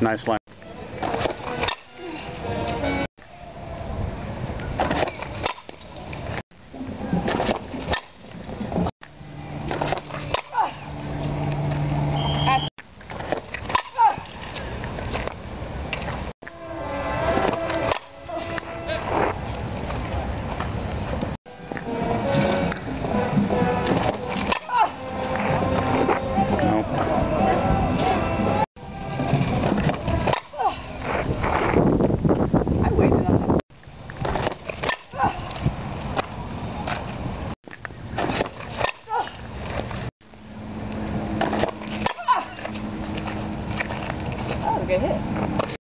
Nice line. Good hit.